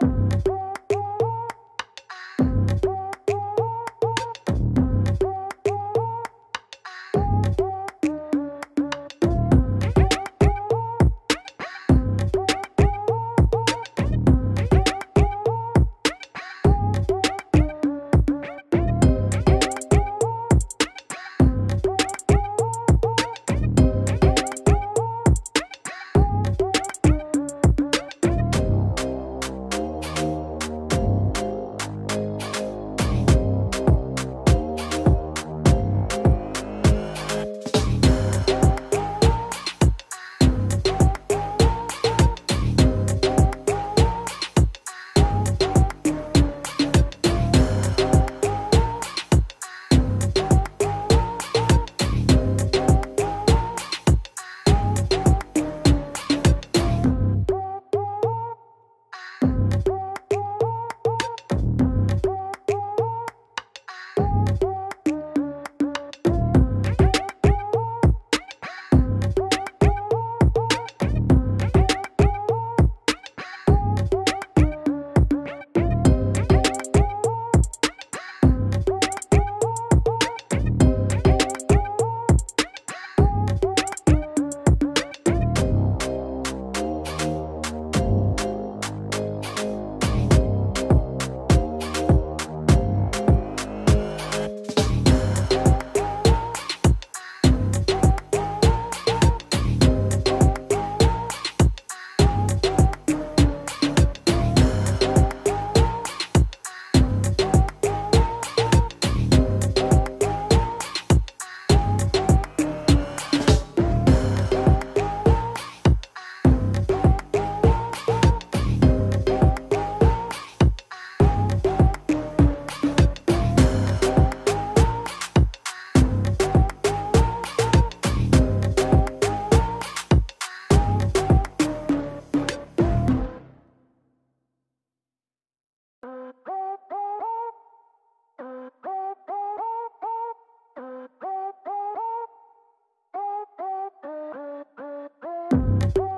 Bye. you